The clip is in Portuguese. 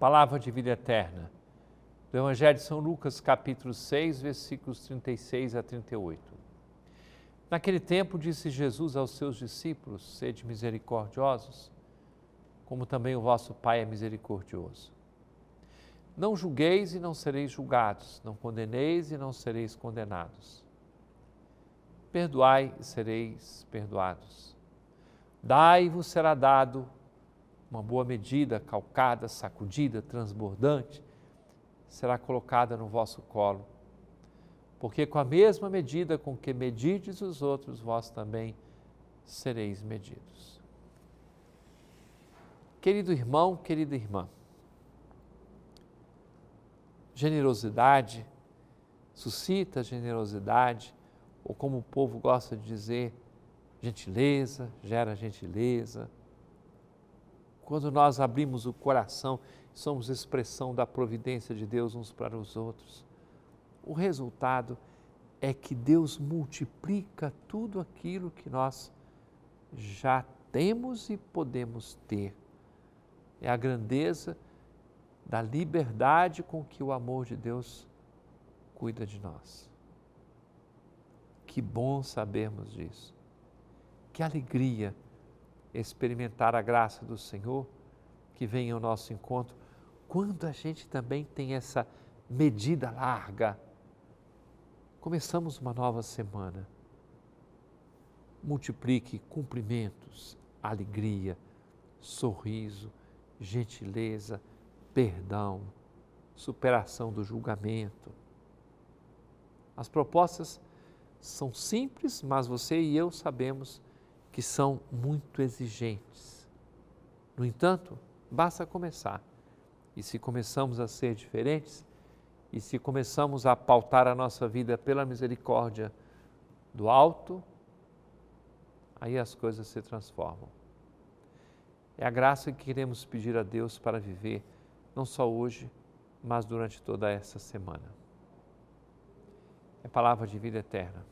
Palavra de vida eterna. Do Evangelho de São Lucas, capítulo 6, versículos 36 a 38. Naquele tempo disse Jesus aos seus discípulos: Sede misericordiosos, como também o vosso Pai é misericordioso. Não julgueis e não sereis julgados, não condeneis e não sereis condenados. Perdoai e sereis perdoados. Dai e vos será dado uma boa medida, calcada, sacudida, transbordante, será colocada no vosso colo. Porque com a mesma medida com que medides os outros, vós também sereis medidos. Querido irmão, querida irmã, generosidade suscita generosidade, ou como o povo gosta de dizer, gentileza gera gentileza quando nós abrimos o coração, somos expressão da providência de Deus uns para os outros. O resultado é que Deus multiplica tudo aquilo que nós já temos e podemos ter. É a grandeza da liberdade com que o amor de Deus cuida de nós. Que bom sabermos disso. Que alegria experimentar a graça do Senhor que vem ao nosso encontro, quando a gente também tem essa medida larga. Começamos uma nova semana. Multiplique cumprimentos, alegria, sorriso, gentileza, perdão, superação do julgamento. As propostas são simples, mas você e eu sabemos que são muito exigentes. No entanto, basta começar. E se começamos a ser diferentes, e se começamos a pautar a nossa vida pela misericórdia do alto, aí as coisas se transformam. É a graça que queremos pedir a Deus para viver, não só hoje, mas durante toda essa semana. É palavra de vida eterna